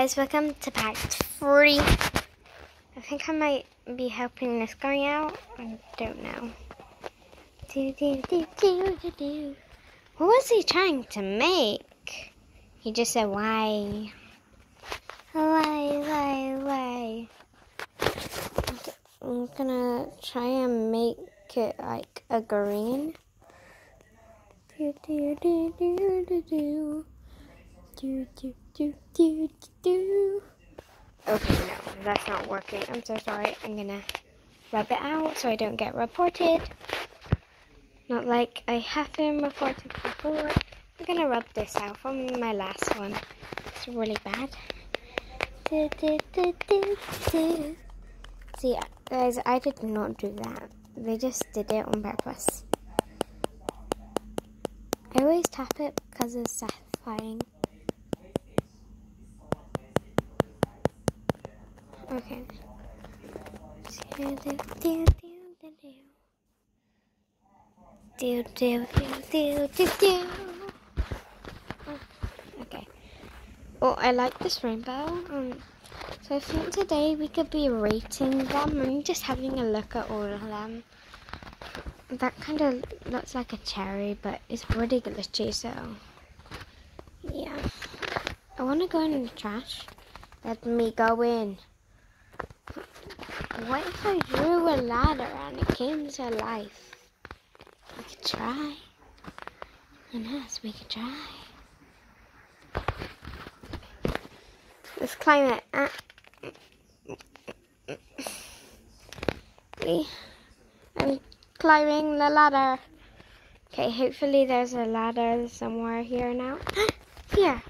guys, welcome to part three. I think I might be helping this guy out. I don't know. Do, do, do, do, do, do. What was he trying to make? He just said, why? Why, why, why? I'm gonna try and make it like a green. Do, do, do, do, do, do. Do, do, do, do, do. Okay, no, that's not working. I'm so sorry. I'm gonna rub it out so I don't get reported. Not like I have been reported before. I'm gonna rub this out from my last one. It's really bad. Do, do, do. See, guys, I did not do that. They just did it on purpose. I always tap it because it's satisfying. Okay. Do, do, do, do, do, do. Do, do, do, do, Okay. I like this rainbow. Um, so I think today we could be rating them and just having a look at all of them. That kind of looks like a cherry, but it's really glitchy, so yeah. I want to go in the trash. Let me go in. What if I drew a ladder and it came to life? We could try. And yes, we could try. Let's climb it. Uh, we, I'm climbing the ladder. Okay, hopefully there's a ladder somewhere here now. here.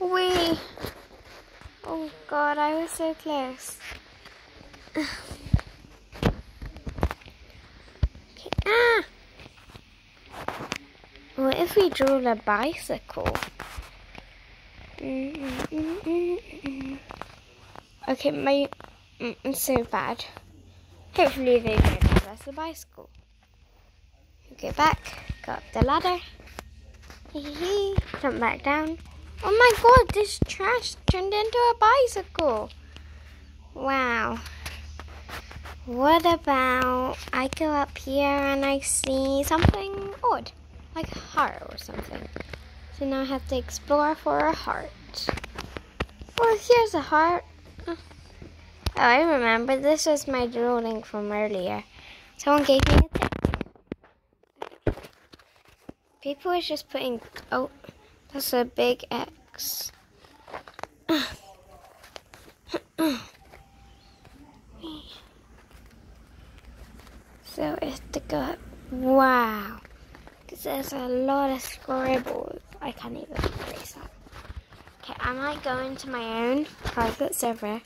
Wee. Oh god, I was so close. okay. Ah! What if we drew a bicycle? Mm, mm, mm, okay, my mm, it's so bad. Hopefully they don't give us a bicycle. Go back, go up the ladder. Jump back down. Oh my god, this trash turned into a bicycle. Wow. What about I go up here and I see something odd, like a heart or something. So now I have to explore for a heart. Well, here's a heart. Oh, I remember. This was my drawing from earlier. Someone gave me a tip. People are just putting. Oh, that's a big X. so it's to go. Wow. There's a lot of scribbles. I can't even erase that. Okay, I might go into my own private server.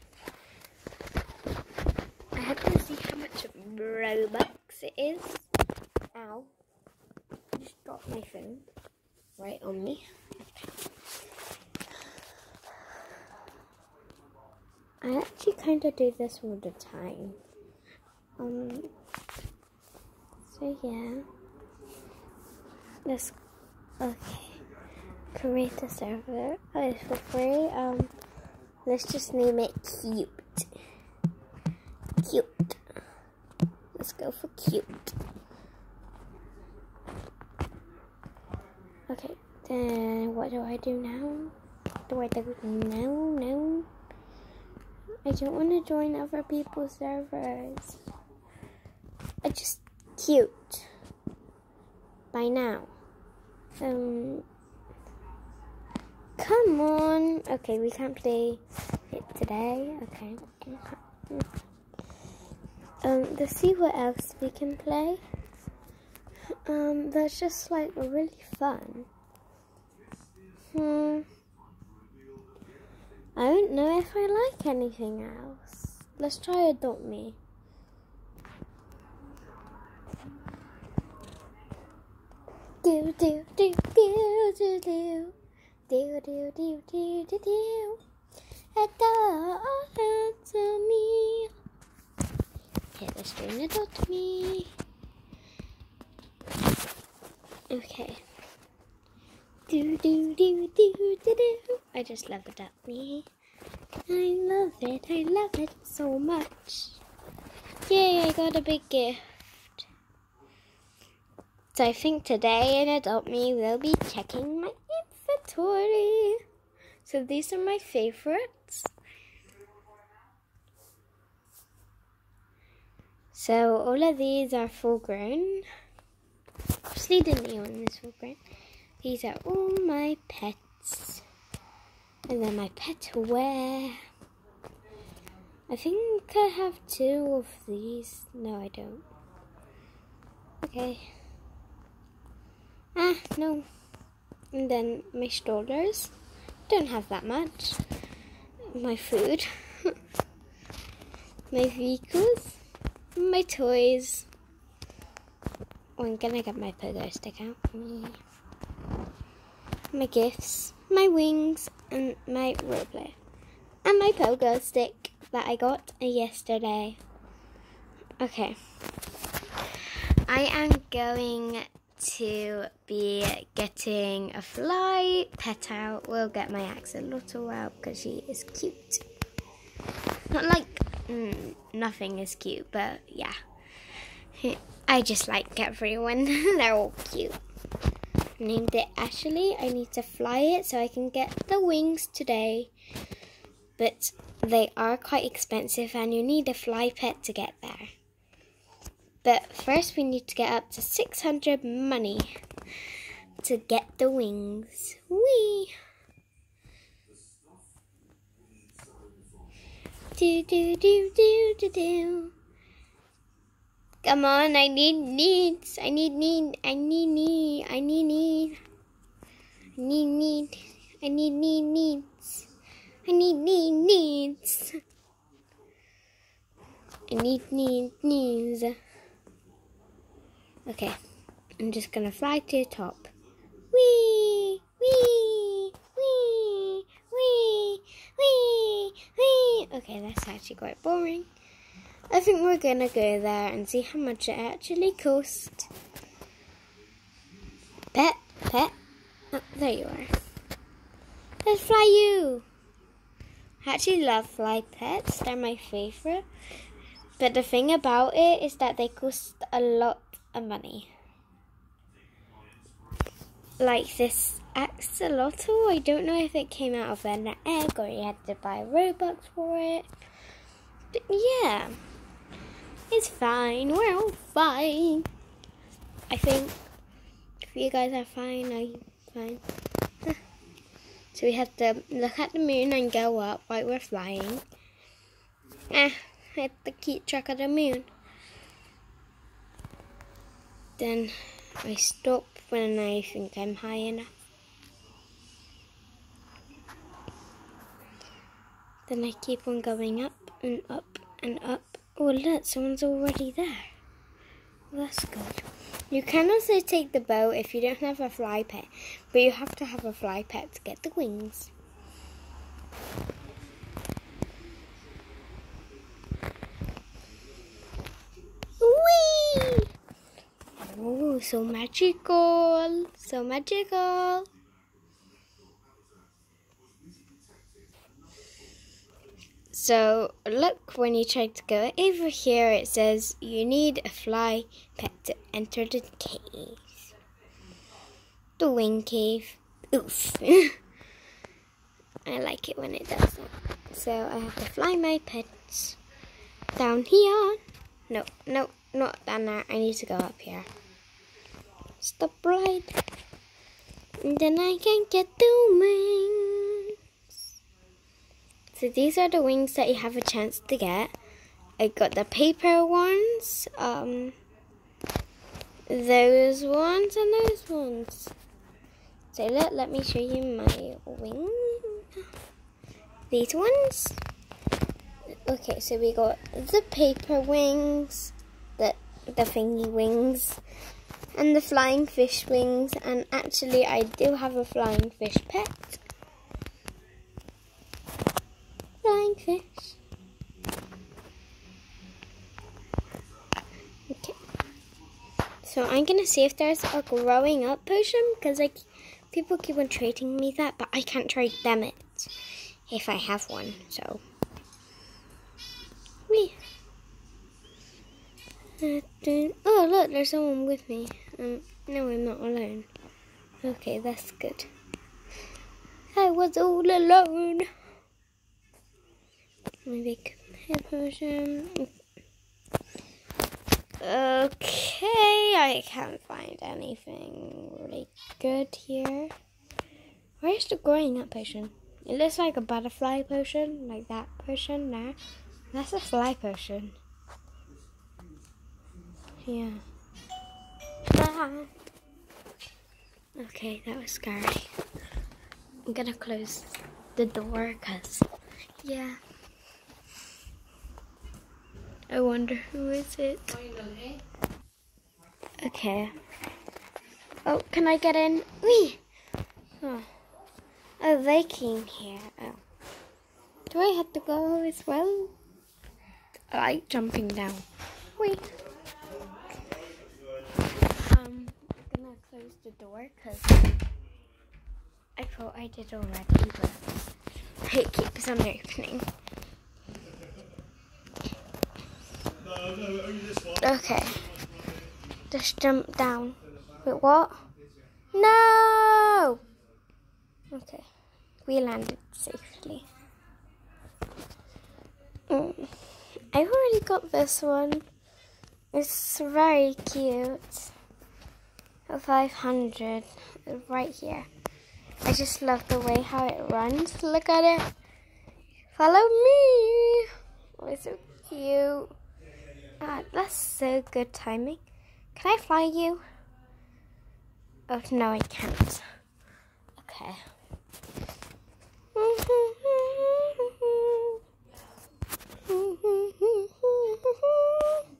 I have to see how much Robux it is. Ow. I just dropped my phone right on me. I actually kind of do this all the time. Um. So yeah. Let's. Okay. Create a server. Oh, it's for free. Um. Let's just name it cute. Cute. Let's go for cute. Okay, then what do I do now? What do I do now? No. I don't want to join other people's servers. I just cute. By now. Um. Come on. Okay, we can't play it today. Okay. Um, let's see what else we can play. Um, that's just like really fun. Hmm. I don't know if I like anything else. Let's try Adopt Me. Do do do do do do do do do do do do Adopt me. Okay, let's try Adopt Me. Okay. Do do do do do do. I just leveled up me. I love it. I love it so much. Yay! I got a big gift. So I think today in Adopt Me will be checking my inventory. So these are my favorites. So all of these are full grown. Obviously the neon is full grown. These are all my pets. And then my pet wear. I think I have two of these. No, I don't. Okay. Ah, no. And then my strollers. Don't have that much. My food. my vehicles. My toys. Oh, I'm gonna get my pogo stick out my gifts, my wings, and my roleplay. And my pogo stick that I got yesterday. Okay. I am going to be getting a fly pet out. We'll get my axolotl out because she is cute. Not like mm, nothing is cute, but yeah. I just like everyone. They're all cute named it Ashley. I need to fly it so I can get the wings today. But they are quite expensive and you need a fly pet to get there. But first we need to get up to 600 money to get the wings. Wee! Do do do do do do. Come on, I need needs. I need need. I need need. I need need. I need need. I need need needs. I need need needs. I need need needs. Okay, I'm just gonna fly to the top. Wee, wee, wee, wee, wee, wee. Okay, that's actually quite boring. I think we're gonna go there and see how much it actually cost. Pet, pet. Oh, there you are. Let's fly you. I actually love fly pets. They're my favorite. But the thing about it is that they cost a lot of money. Like this axolotl, I don't know if it came out of an egg or you had to buy Robux for it. But yeah. It's fine. We're all fine. I think. If you guys are fine, I'm fine. so we have to look at the moon and go up while we're flying. Ah, I have to keep track of the moon. Then I stop when I think I'm high enough. Then I keep on going up and up and up Oh, look, someone's already there. Well, that's good. You can also take the bow if you don't have a fly pet, but you have to have a fly pet to get the wings. Whee! Oh, so magical! So magical! So look when you try to go over here it says you need a fly pet to enter the cave. The wing cave. Oof. I like it when it does that. So I have to fly my pets down here. No, no, not down there. I need to go up here. Stop right. And then I can get the wing. So these are the wings that you have a chance to get. I got the paper ones, um, those ones, and those ones. So let, let me show you my wing. These ones. Okay, so we got the paper wings, the, the thingy wings, and the flying fish wings. And actually, I do have a flying fish pet. flying fish. Okay. So I'm gonna see if there's a growing up potion because like people keep on trading me that, but I can't trade them it if I have one. So, me. Oh look, there's someone with me. Um, no, I'm not alone. Okay, that's good. I was all alone. Maybe hair potion. Okay, I can't find anything really good here. Where's the growing up potion? It looks like a butterfly potion, like that potion there. That's a fly potion. Yeah. Ah. Okay, that was scary. I'm gonna close the door because, yeah. I wonder who is it? Okay. Oh, can I get in? Wee! Oh. oh, they came here. Oh. Do I have to go as well? I like jumping down. Wait. Um, I'm gonna close the door because I thought I did already, but it keeps on opening. Okay. Just jump down. Wait, what? No! Okay. We landed safely. Mm. I've already got this one. It's very cute. A 500 right here. I just love the way how it runs. Look at it. Follow me. Oh, it's so cute. That's so good timing. Can I fly you? Oh, no, I can't. Okay,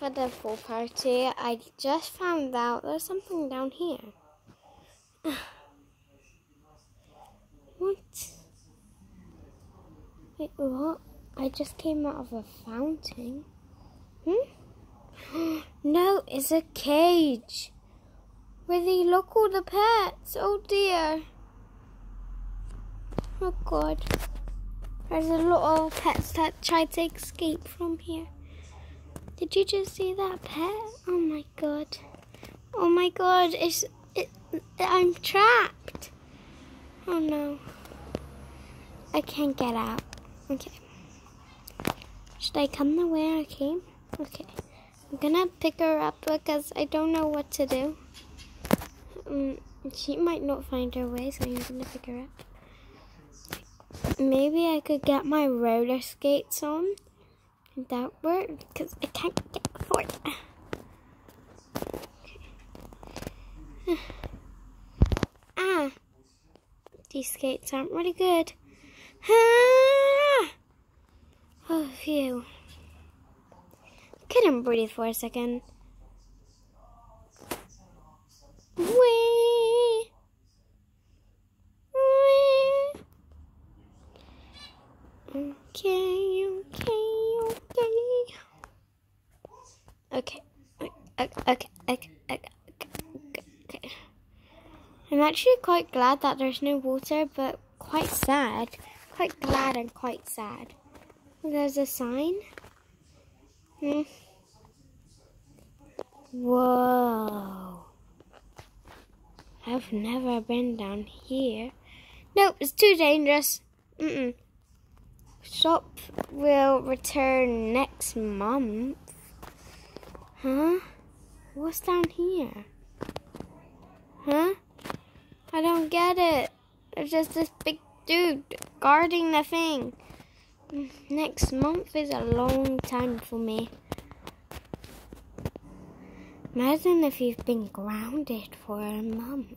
was of the pool party. I just found out there's something down here. what? Wait, what? I just came out of a fountain. Hmm? no, it's a cage. They look all the pets. Oh dear. Oh god. There's a lot of pets that try to escape from here. Did you just see that pet? Oh my god. Oh my god, it's it, I'm trapped. Oh no. I can't get out. Okay. Should I come the way I came? Okay. I'm gonna pick her up because I don't know what to do. Um, she might not find her way, so I'm gonna pick her up. Maybe I could get my roller skates on. That work? Because I can't get forward. Okay. ah. These skates aren't really good. Ah! Oh, phew. Couldn't breathe for a second. Wee! Okay, okay, okay. Okay, okay, okay, okay, okay, okay. I'm actually quite glad that there's no water, but quite sad. Quite glad and quite sad. There's a sign. Hmm. Whoa. I've never been down here. Nope, it's too dangerous. Mm-mm. Shop will return next month. Huh? What's down here? Huh? I don't get it. There's just this big dude guarding the thing. Next month is a long time for me. Imagine if you've been grounded for a month.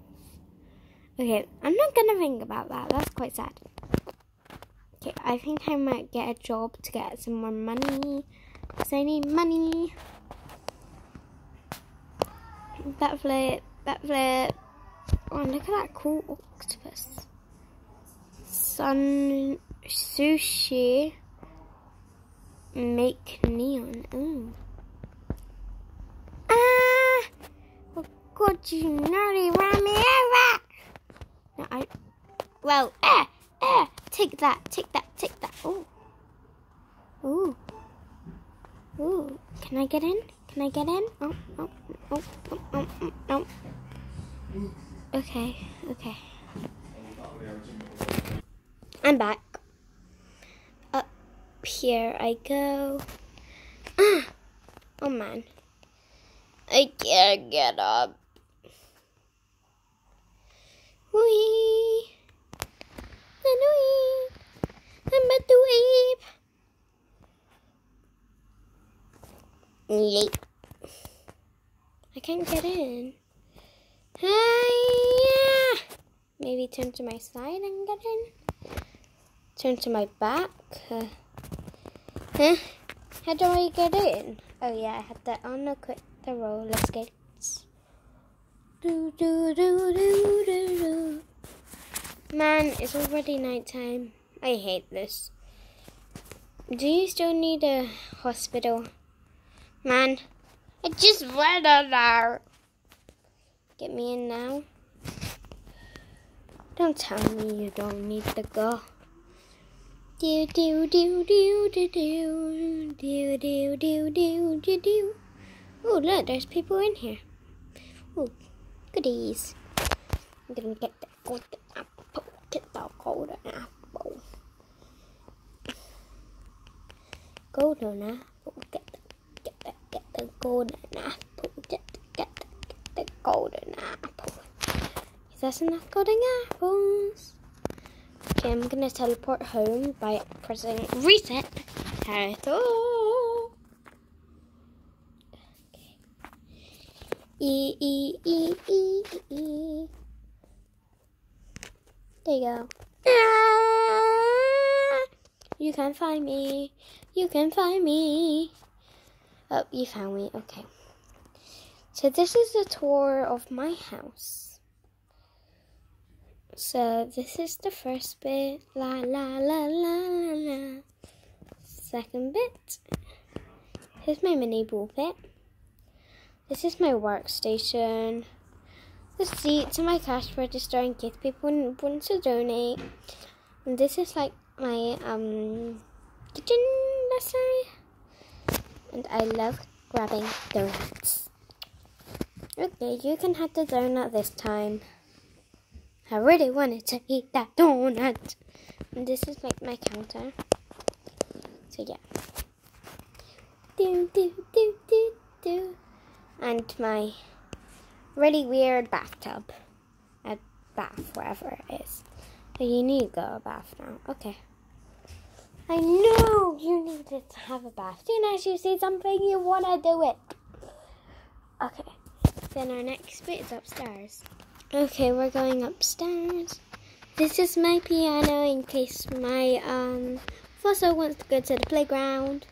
Okay, I'm not gonna think about that. That's quite sad. Okay, I think I might get a job to get some more money. Because I need money. Backflip, backflip. Oh, look at that cool octopus. Sun sushi make neon. Ooh. Ah! Oh God, you me over. No, I. Well, eh, eh. Take that, take that, take that. Oh. Ooh. Ooh. Can I get in? Can I get in? Oh, oh, oh, oh, oh, oh, oh. Okay, okay. I'm back. Up here I go. Ah! Oh man. I can't get up. Wee! Wee! I'm a dweeb. Yeet. I can't get in. Hiya! Maybe turn to my side and get in. Turn to my back. Uh, huh? How do I get in? Oh yeah, I have to unquit the roller skates. Do do do do do do. Man, it's already nighttime. I hate this. Do you still need a hospital? Man, I just went on there. Get me in now. Don't tell me you don't need to go. Do do do do do do do do do do do do. Oh look, there's people in here. Oh, goodies. I'm gonna get the golden apple. Get the golden apple. Golden apple. Get the, get the, get the golden apple. Get the, get the, get the golden apple. That enough golden apples? Okay, I'm gonna teleport home by pressing reset. Hello. E E E E E. There you go. Ah! You can find me. You can find me. Oh, you found me. Okay. So this is a tour of my house. So this is the first bit. La la la la la la. Second bit. Here's my mini ball pit. This is my workstation. The seats and my cash register in case people want to donate. And this is like my um kitchen, say. And I love grabbing donuts. Okay, you can have the donut this time. I really wanted to eat that donut. And this is like my counter. So yeah. Do do do do do. And my really weird bathtub. A bath, wherever it is. So you need to go a bath now. Okay. I know you needed to have a bath. Soon as you see something, you want to do it. Okay. Then our next bit is upstairs. Okay, we're going upstairs. This is my piano in case my um fossil wants to go to the playground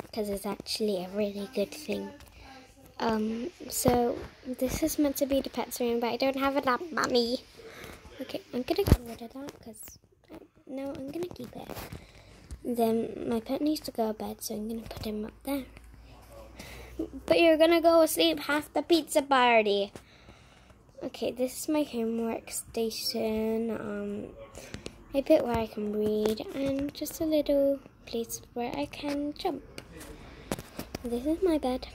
because it's actually a really good thing. Um, so this is meant to be the pet's room, but I don't have a enough money. Okay, I'm gonna get rid of that because no, I'm gonna keep it. Then my pet needs to go to bed, so I'm gonna put him up there. But you're gonna go asleep half the pizza party. Okay, this is my homework station. Um, a bit where I can read, and just a little place where I can jump. This is my bed.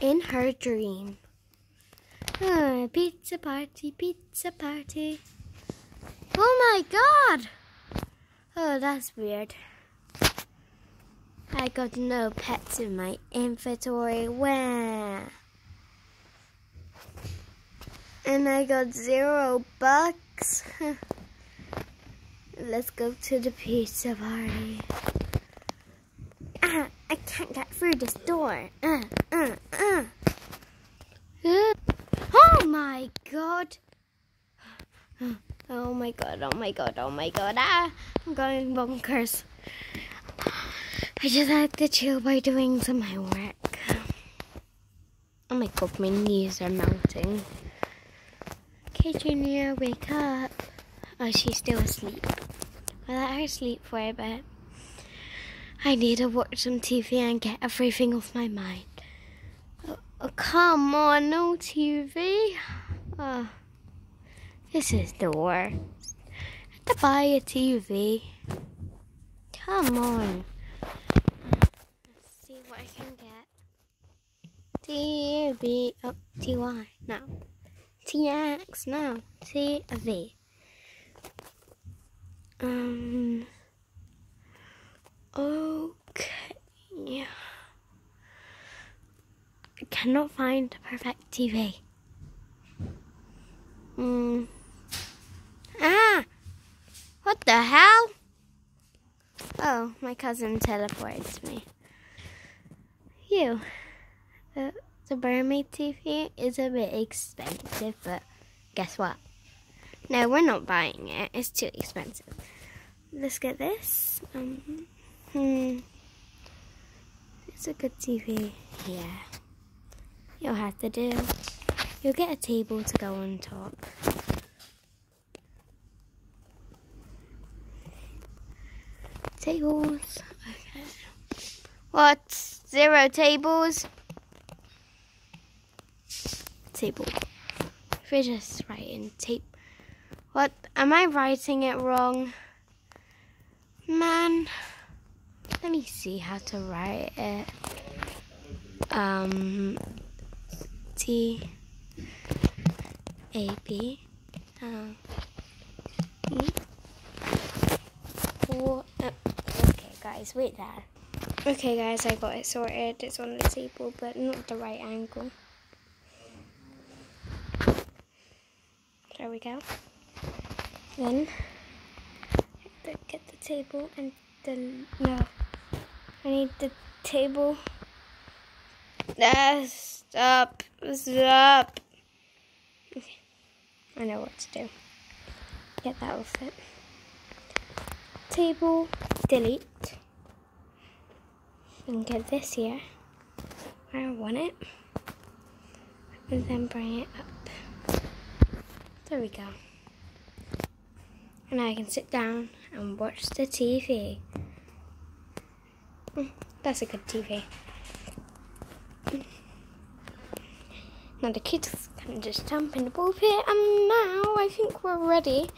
In her dream, Oh, pizza party, pizza party. Oh my god! Oh, that's weird. I got no pets in my inventory. Where? And I got zero bucks. Let's go to the pizza party. Ah, I can't get through this door. Uh, uh, uh. Oh my god. Oh my god, oh my god, oh my god. Ah, I'm going bonkers. I just had to chill by doing some of my work. Oh my god, my knees are melting. Okay, Junior, wake up. Oh, she's still asleep. I'll let her sleep for a bit. I need to watch some TV and get everything off my mind. Oh, come on, no TV. Oh, this is the worst. To buy a TV. Come on. Let's see what I can get. TV. Oh, TY. No. TX. No. TV. Um. Okay. I cannot find the perfect TV. Hmm. Ah! What the hell? Oh, my cousin teleports me. You. The, the Mermaid TV is a bit expensive, but guess what? No, we're not buying it. It's too expensive. Let's get this. Um, hmm. It's a good TV. Yeah. You'll have to do. You'll get a table to go on top. Tables. Okay. What? Zero tables? Table. If we just write in tape. What? Am I writing it wrong? Man. Let me see how to write it. Um. T. A B um, E four. Uh, okay, guys, wait there. Okay, guys, I got it sorted. It's on the table, but not the right angle. There we go. Then get the table and then no. I need the table. Ah, stop! Stop! Okay. I know what to do. Get that off it. Table, delete. And get this here I want it. And then bring it up. There we go. And I can sit down and watch the TV. Mm, that's a good TV. Now the kids can just jump in the ball pit and now I think we're ready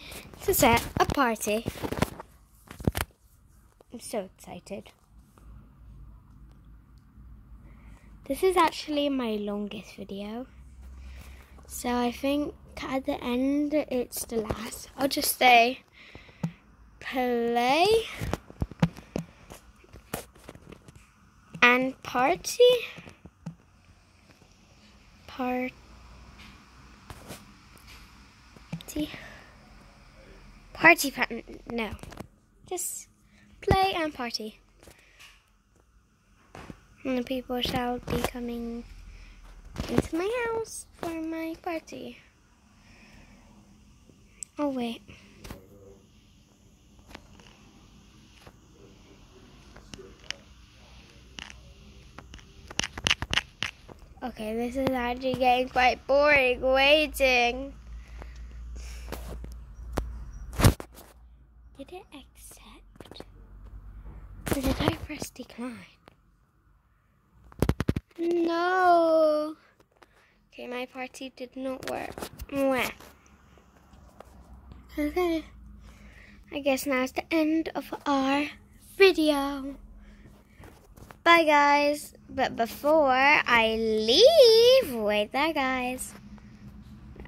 to set a party. I'm so excited. This is actually my longest video. So I think at the end it's the last. I'll just say play and party. Party. Party party no. Just play and party. And the people shall be coming into my house for my party oh wait Okay, this is actually getting quite boring waiting. Did it accept? Did I press decline? No. Okay, my party did not work. Mwah. Okay. I guess now it's the end of our video. Bye, guys. But before I leave, wait there, guys.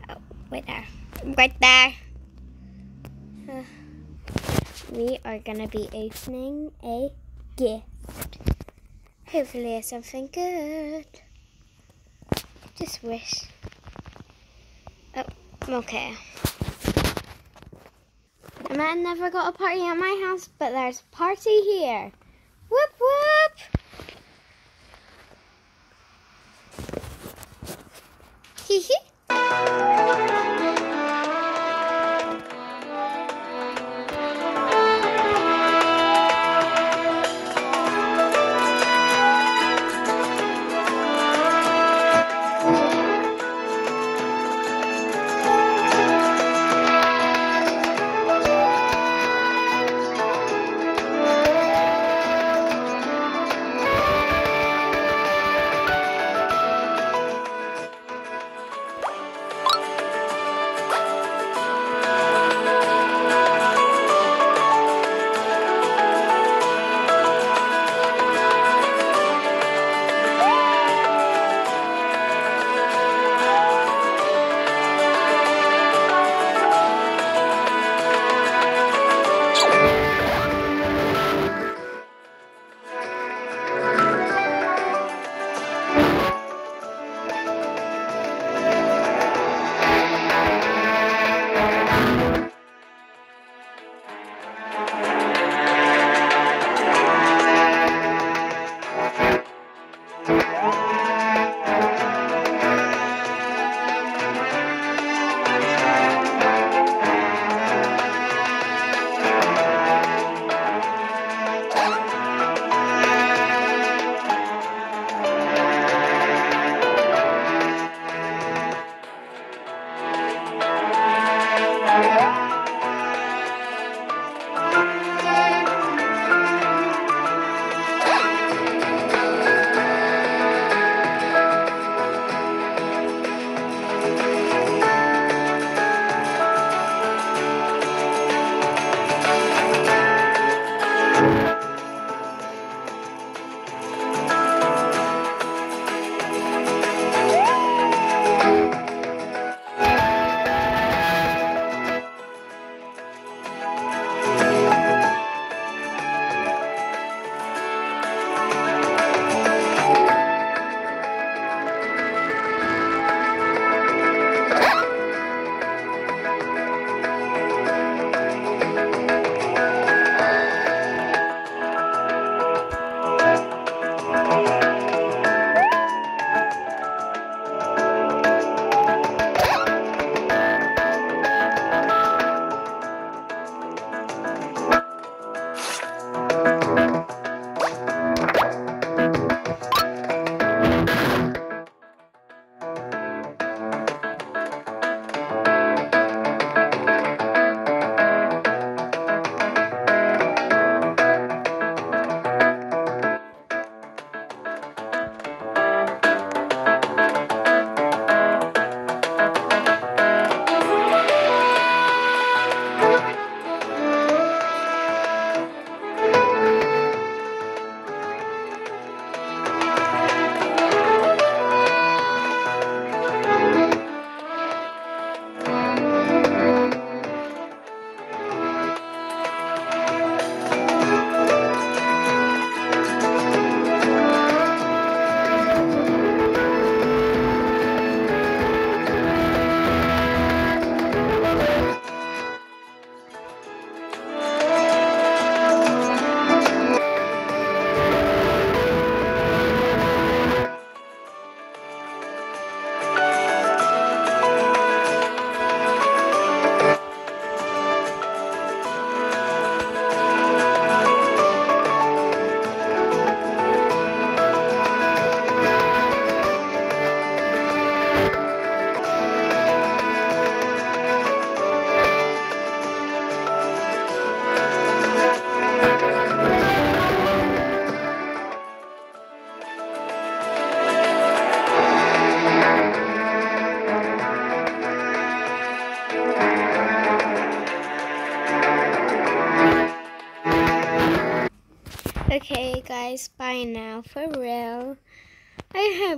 Oh, wait there. Right there. Uh, we are gonna be opening a gift. Hopefully it's something good. Just wish. Oh, okay. I might never got a party at my house, but there's a party here. Whoop whoop! Hee hee.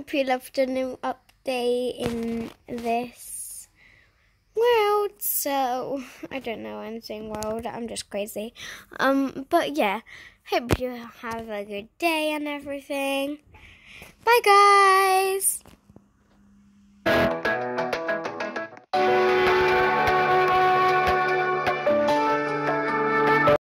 hope you loved a new update in this world. So, I don't know anything world. I'm just crazy. Um, but yeah, hope you have a good day and everything. Bye, guys.